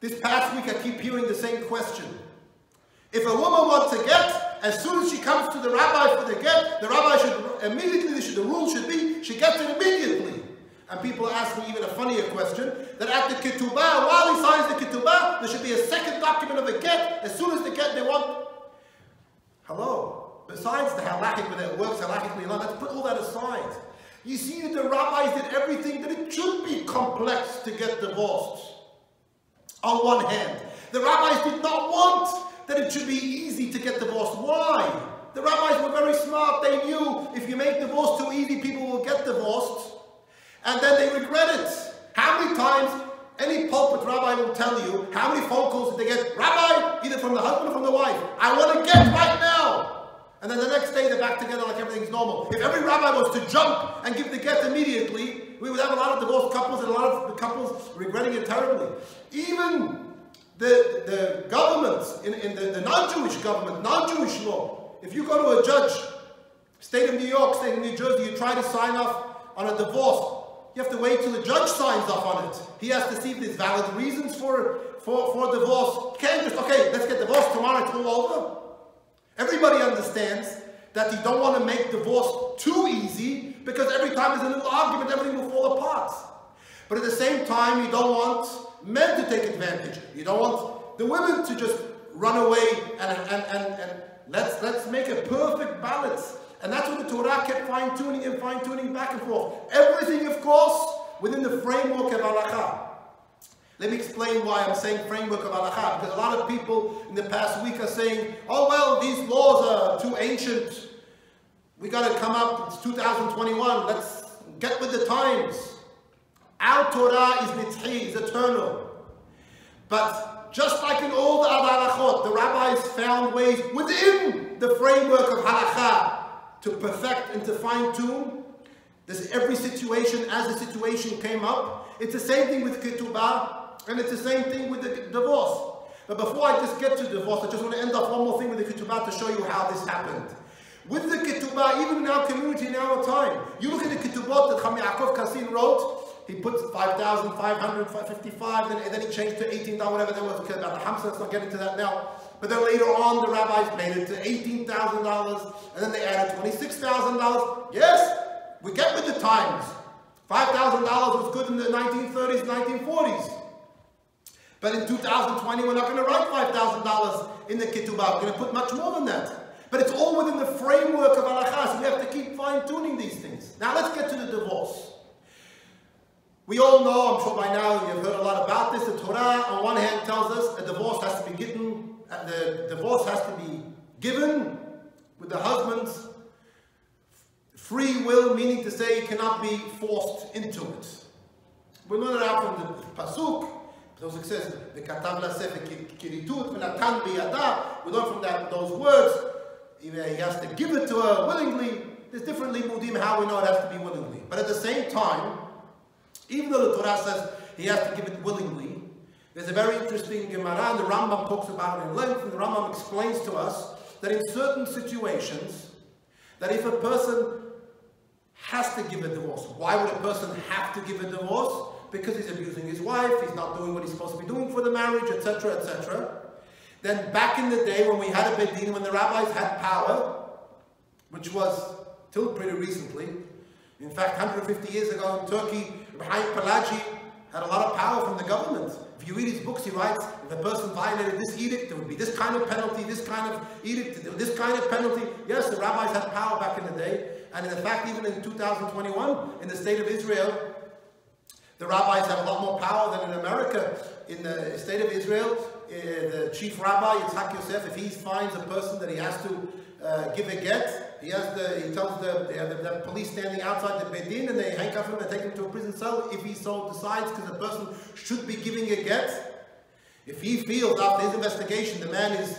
This past week I keep hearing the same question. If a woman wants a get, as soon as she comes to the rabbi for the get, the rabbi should immediately, the rule should be, she gets it immediately. And people ask me even a funnier question, that at the ketubah, while he signs the ketubah, there should be a second document of a get, as soon as the get they want. Hello. Besides the halakhic, whether it works halakhically or not, let's put all that aside. You see that the rabbis did everything that it should be complex to get divorced. On one hand, the rabbis did not want that it should be easy to get divorced. Why? The rabbis were very smart. They knew if you make divorce too easy, people will get divorced. And then they regret it. How many times any pulpit rabbi will tell you how many phone calls did they get? Rabbi, either from the husband or from the wife. I want to get right now. And then the next day they're back together like everything's normal. If every rabbi was to jump and give the get immediately, we would have a lot of divorced couples and a lot of the couples regretting it terribly. Even the, the governments, in, in the, the non-Jewish government, non-Jewish law, if you go to a judge, state of New York, state of New Jersey, you try to sign off on a divorce, you have to wait till the judge signs off on it. He has to see if there's valid reasons for, for, for divorce. Can't just, okay, let's get divorced tomorrow, it's all over. Everybody understands that you don't want to make divorce too easy because every time there's a little argument, everything will fall apart. But at the same time, you don't want men to take advantage. You don't want the women to just run away and, and, and, and let's, let's make a perfect balance. And that's what the Torah kept fine-tuning and fine-tuning back and forth. Everything, of course, within the framework of halakha. Let me explain why I'm saying framework of halakha. Because a lot of people in the past week are saying, oh well, these laws are too ancient. We got to come up, it's 2021, let's get with the times. Our Torah is nitzchi, is eternal. But just like in all the other halachot, the rabbis found ways within the framework of halakha to perfect and to fine-tune. This every situation as the situation came up. It's the same thing with ketubah, and it's the same thing with the divorce. But before I just get to divorce, I just want to end off one more thing with the ketubah to show you how this happened. With the ketubah, even in our community in our time, you look at the ketubot that Chacham Yaakov Kassin wrote, he puts 5,500, 555, then, and then he changed to 18, whatever that was, about the Hamsa, let's not get into that now. But then later on, the rabbis made it to $18,000, and then they added $26,000. Yes, we get with the times. $5,000 was good in the 1930s, 1940s. But in 2020, we're not going to write $5,000 in the ketubah. We're going to put much more than that. But it's all within the framework of halakha, so we have to keep fine-tuning these things. Now let's get to the divorce. We all know, I'm sure by now you've heard a lot about this, the Torah on one hand tells us a divorce has to be given, uh, the divorce has to be given with the husband's free will, meaning to say it cannot be forced into it. We learn it out from the Pasuk, it says, the Lasef Kiritut, Venatan Biyada, we learn from that, those words, he has to give it to her willingly. There's different limudim how we know it has to be willingly. But at the same time, even though the Torah says he has to give it willingly, there's a very interesting Gemara, and the Rambam talks about it in length, and the Rambam explains to us that in certain situations, that if a person has to give a divorce, why would a person have to give a divorce? Because he's abusing his wife, he's not doing what he's supposed to be doing for the marriage, etc., etc. Then back in the day when we had a Bedin, when the rabbis had power, which was till pretty recently, in fact, 150 years ago in Turkey, Haim Palaji had a lot of power from the government. If you read his books, he writes, if a person violated this edict, there would be this kind of penalty, this kind of edict, this kind of penalty. Yes, the rabbis had power back in the day. And in fact, even in 2021, in the state of Israel, the rabbis have a lot more power than in America. In the state of Israel, uh, the chief rabbi, Yitzhak Yosef, if he finds a person that he has to uh, give a get, he has the, he tells the, the, the, police standing outside the bedin and they handcuff him and take him to a prison cell if he so decides because the person should be giving a get. If he feels after his investigation the man is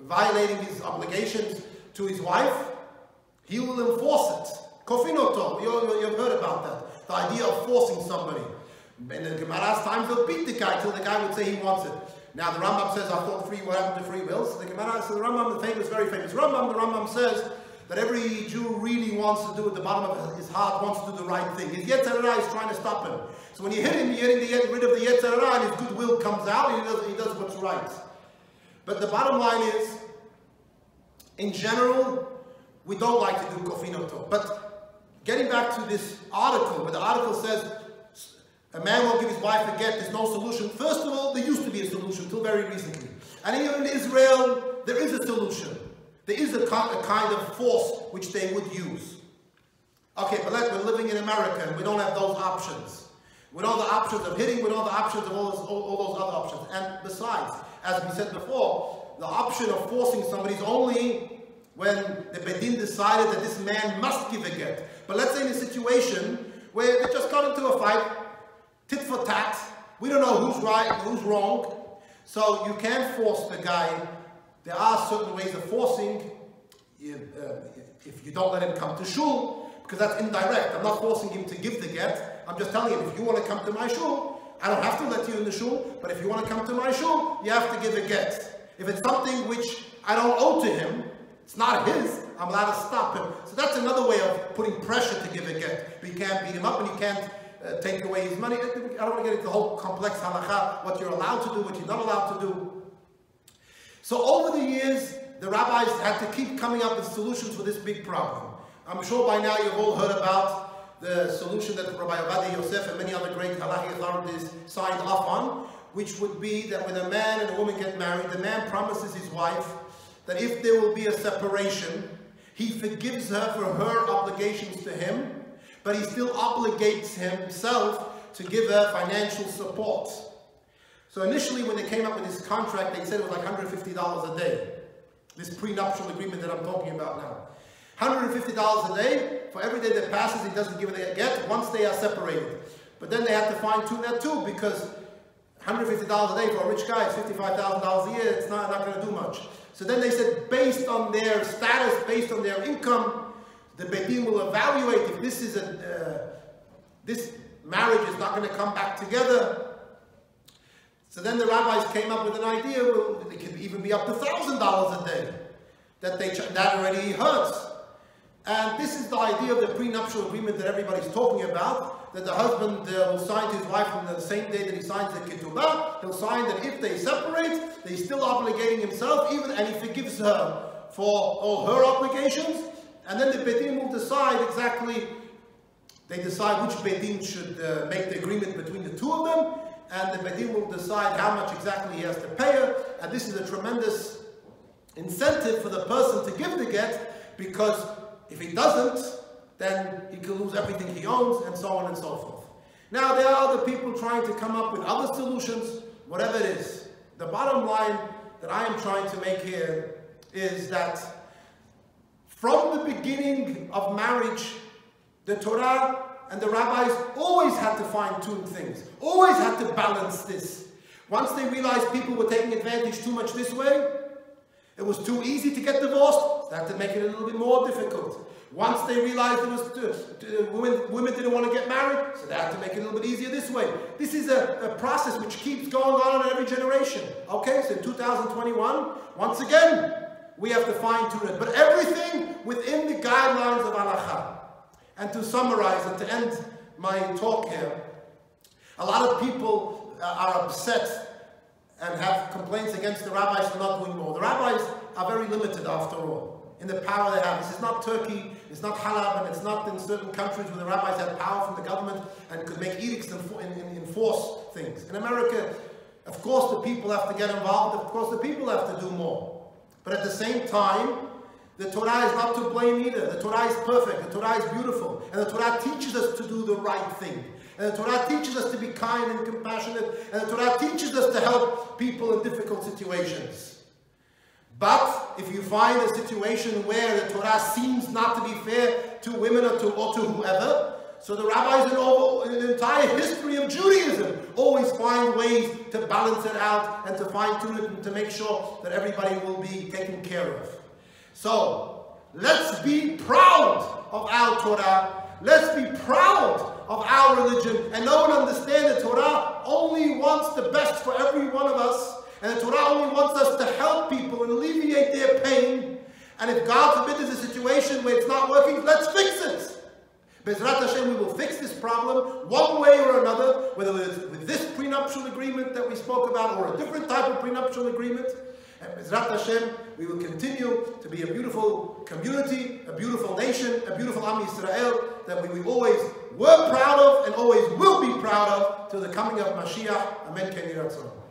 violating his obligations to his wife, he will enforce it. Kofinoto, you, you've heard about that. The idea of forcing somebody. In the Gemara's times, they'll beat the guy till the guy would say he wants it. Now the Rambam says, I thought free, what happened to free will? So the Gemara, so the Rambam, the famous, very famous Rambam, the Rambam says that every Jew really wants to do at the bottom of his heart, wants to do the right thing. His Yetzer Hara is trying to stop him. So when you hit him, you're getting rid of the Yetzer Hara and his goodwill comes out and he does, he does what's right. But the bottom line is, in general, we don't like to do kofinoto. But getting back to this article, where the article says a man won't give his wife a get, there's no solution. First of all, there used to be a solution until very recently. And even in Israel, there is a solution. There is a, kind of force which they would use. Okay, but let, we're living in America and we don't have those options. We don't have the options of hitting, we don't have the options of all, those, all, all those other options. And besides, as we said before, the option of forcing somebody is only when the Bedin decided that this man must give a get. But let's say in a situation where they just got into a fight, tit for tat, we don't know who's right and who's wrong, so you can't force the guy. There are certain ways of forcing. Uh, if you don't let him come to shul, because that's indirect. I'm not forcing him to give the get. I'm just telling him, if you want to come to my shul, I don't have to let you in the shul, but if you want to come to my shul, you have to give a get. If it's something which I don't owe to him, it's not his, I'm allowed to stop him. So that's another way of putting pressure to give a get. You can't beat him up and you can't uh, take away his money. I don't want to get into the whole complex halacha, what you're allowed to do, what you're not allowed to do. So over the years, the rabbis had to keep coming up with solutions for this big problem. I'm sure by now you've all heard about the solution that Rabbi Ovadia Yosef and many other great halachic authorities signed off on, which would be that when a man and a woman get married, the man promises his wife that if there will be a separation, he forgives her for her obligations to him, but he still obligates himself to give her financial support. So initially when they came up with this contract, they said it was like $150 a day. This prenuptial agreement that I'm talking about now. $150 a day, for every day that passes, he doesn't give it a get once they are separated. But then they have to fine tune that too, because $150 a day for a rich guy is $55,000 a year, it's not, not going to do much. So then they said, based on their status, based on their income, the Bedin will evaluate if this is a, uh, this marriage is not going to come back together. So then the rabbis came up with an idea, well, it could even be up to $1,000 a day. That, they, that already hurts. And this is the idea of the prenuptial agreement that everybody's talking about, that the husband uh, will sign to his wife on the same day that he signs the ketubah. He'll sign that if they separate, he's still obligating himself, even and he forgives her for all her obligations. And then the Bedin will decide exactly, they decide which Bedin should uh, make the agreement between the two of them, and the Bedin will decide how much exactly he has to pay her. And this is a tremendous incentive for the person to give the get, because if he doesn't, then he can lose everything he owns, and so on and so forth. Now, there are other people trying to come up with other solutions, whatever it is. The bottom line that I am trying to make here is that from the beginning of marriage, the Torah and the rabbis always had to fine-tune things, always had to balance this. Once they realized people were taking advantage too much this way, it was too easy to get divorced, they had to make it a little bit more difficult. Once they realized it was uh, women, women didn't want to get married, so they had to make it a little bit easier this way. This is a, a process which keeps going on in every generation. Okay, so in 2021, once again, we have to fine tune it. But everything within the guidelines of halacha. And to summarize and to end my talk here, a lot of people uh, are upset and have complaints against the rabbis for not doing more. The rabbis are very limited after all in the power they have. This is not Turkey, it's not Halab, and it's not in certain countries where the rabbis have power from the government and could make edicts and enforce things. In America, of course the people have to get involved, of course the people have to do more. But at the same time, the Torah is not to blame either. The Torah is perfect. The Torah is beautiful. And the Torah teaches us to do the right thing. And the Torah teaches us to be kind and compassionate. And the Torah teaches us to help people in difficult situations. If you find a situation where the Torah seems not to be fair to women or to, or to whoever, so the rabbis in, all, in the entire history of Judaism always find ways to balance it out and to fine tune it and to make sure that everybody will be taken care of. So let's be proud of our Torah. Let's be proud of our religion and know and understand that Torah only wants the best for every one of us. And the Torah only wants us to help people and alleviate their pain And if God forbid there's a situation where it's not working, let's fix it. Bezrat Hashem, we will fix this problem one way or another, whether it's with this prenuptial agreement that we spoke about or a different type of prenuptial agreement. And Bezrat Hashem, we will continue to be a beautiful community, a beautiful nation, a beautiful Am Yisrael that we, we always were proud of and always will be proud of till the coming of Mashiach. Amen.